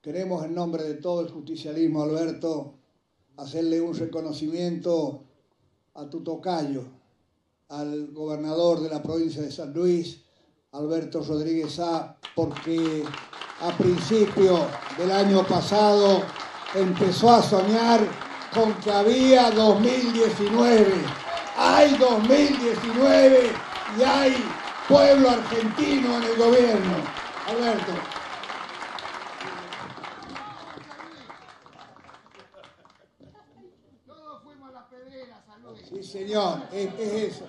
queremos en nombre de todo el justicialismo, Alberto, hacerle un reconocimiento a tu tocayo, al gobernador de la provincia de San Luis, Alberto Rodríguez A, porque a principio del año pasado empezó a soñar con que había 2019. Hay 2019 y hay pueblo argentino en el gobierno. Alberto. Todos fuimos a la pedrera, salud. Sí, señor, es, es.